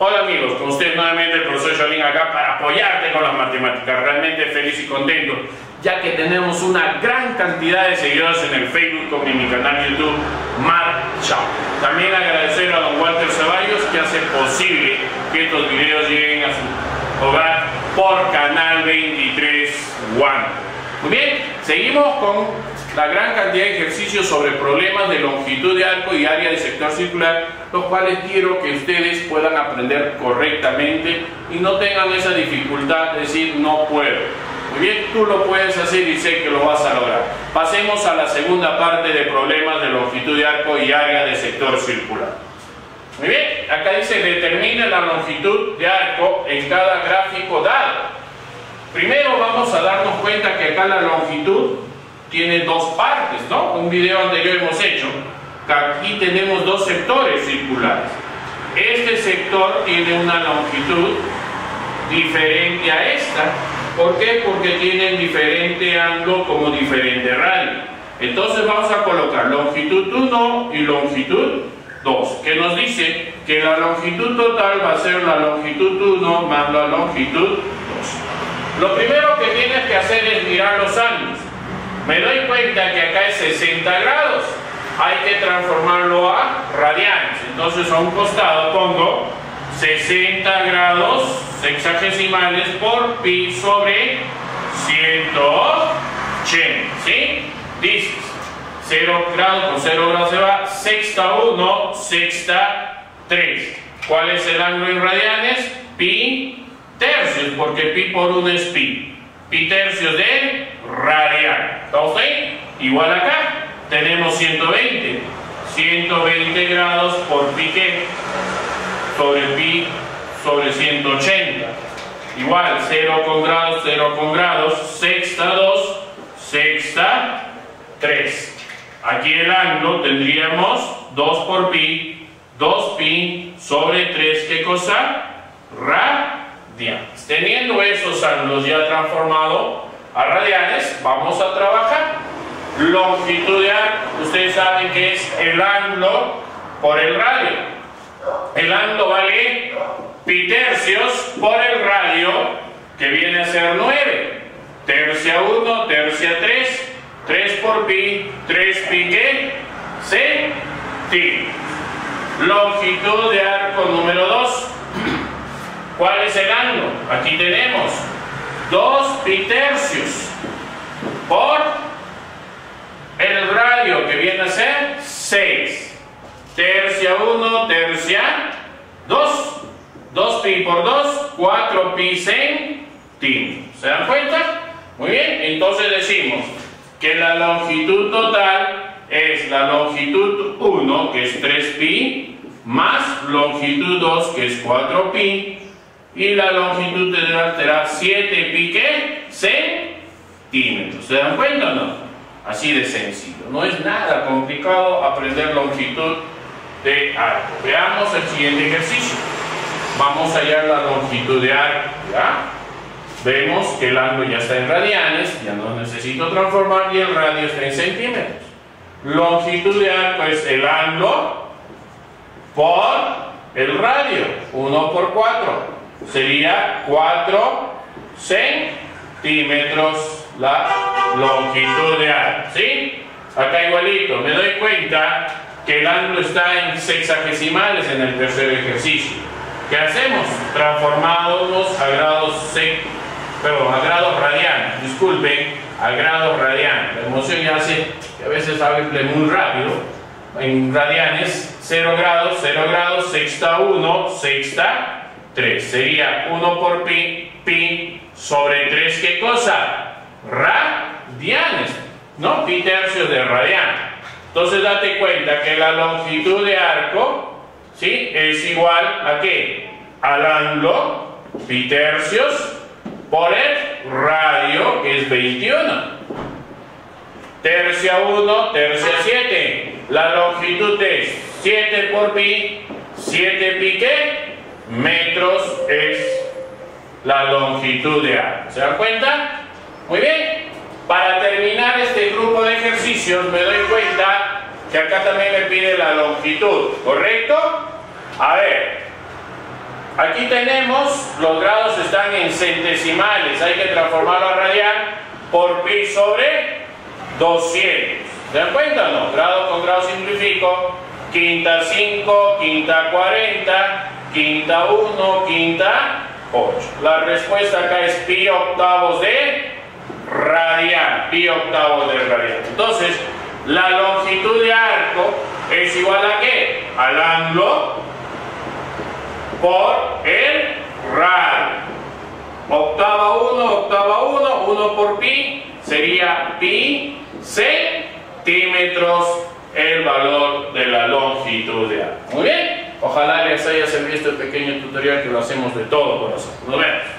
Hola amigos, con ustedes nuevamente el profesor Jolín acá para apoyarte con las matemáticas. Realmente feliz y contento, ya que tenemos una gran cantidad de seguidores en el Facebook como en mi canal YouTube, Chao. También agradecer a don Walter Ceballos que hace posible que estos videos lleguen a su hogar por Canal 23 One. Muy bien, seguimos con la gran cantidad de ejercicios sobre problemas de longitud de arco y área de sector circular, los cuales quiero que ustedes puedan aprender correctamente y no tengan esa dificultad de decir no puedo. Muy bien, tú lo puedes hacer y sé que lo vas a lograr. Pasemos a la segunda parte de problemas de longitud de arco y área de sector circular. Muy bien, acá dice determina la longitud de arco en cada gráfico dado. Primero vamos a darnos cuenta que acá la longitud tiene dos partes, ¿no? Un video anterior hemos hecho aquí tenemos dos sectores circulares. Este sector tiene una longitud diferente a esta. ¿Por qué? Porque tienen diferente ángulo como diferente radio. Entonces vamos a colocar longitud 1 y longitud 2, que nos dice que la longitud total va a ser la longitud 1 más la longitud 2. Lo primero que tienes que hacer es mirar los ángulos me doy cuenta que acá es 60 grados, hay que transformarlo a radianes. Entonces a un costado pongo 60 grados sexagesimales por pi sobre 180, ¿sí? Dices, 0 grados con 0 grados se va, sexta 1, sexta 3. ¿Cuál es el ángulo en radianes? Pi tercios, porque pi por 1 es pi. Pi tercios de radial. ¿Estamos ahí? Igual acá, tenemos 120. 120 grados por pi sobre pi sobre 180. Igual, 0 con grados, 0 con grados, sexta 2, sexta 3. Aquí el ángulo tendríamos 2 por pi, 2 pi sobre 3, ¿qué cosa? Radianes. Teniendo esos ángulos ya transformados, a radianes, vamos a trabajar. Longitud de arco, ustedes saben que es el ángulo por el radio. El ángulo vale pi tercios por el radio, que viene a ser 9. Tercia 1, tercia 3, 3 por pi, 3 pi ¿qué? ti. Longitud de arco número 2. ¿Cuál es el ángulo? Aquí tenemos 2 pi tercios por el radio que viene a ser 6. Tercia 1, tercia 2. 2 pi por 2, 4 pi centímetros. ¿Se dan cuenta? Muy bien, entonces decimos que la longitud total es la longitud 1, que es 3 pi, más longitud 2, que es 4 pi, y la longitud tendrá será 7 pique centímetros. ¿Se dan cuenta o no? Así de sencillo. No es nada complicado aprender longitud de arco. Veamos el siguiente ejercicio. Vamos a hallar la longitud de arco. Vemos que el ángulo ya está en radianes, ya no necesito transformar y el radio está en centímetros. Longitud de arco es el ángulo por el radio, 1 por 4 sería 4 centímetros la longitud de arco, ¿sí? Acá igualito, me doy cuenta que el ángulo está en sexagesimales en el tercer ejercicio. ¿Qué hacemos? Transformamos a grados perdón, a grados radianes, disculpen, a grados radianes. La emoción ya hace que a veces hable muy rápido. En radianes, 0 grados, 0 grados, sexta 1, sexta 3. Sería 1 por pi, pi sobre 3, ¿qué cosa? Radianes, ¿no? Pi tercios de radian. Entonces date cuenta que la longitud de arco, ¿sí? Es igual a qué? Al ángulo, pi tercios, por el radio, que es 21. Tercia 1, tercia 7. La longitud es 7 por pi, 7 pi qué? metros es la longitud de arco. ¿Se dan cuenta? Muy bien. Para terminar este grupo de ejercicios me doy cuenta que acá también me pide la longitud, ¿correcto? A ver, Aquí tenemos, los grados están en centesimales, hay que transformarlo a radial por pi sobre 200. ¿Se dan cuenta no? Grado con grado simplifico, quinta 5, quinta 40, quinta 1, quinta 8. La respuesta acá es pi octavos de radial, pi octavos de radial. Entonces, la longitud de arco es igual a qué? Al ángulo por el radio. Octava 1, octava 1, 1 por pi sería pi centímetros el valor de la longitud de arco. Muy bien, ojalá les haya servido este pequeño tutorial que lo hacemos de todo corazón. Nos vemos.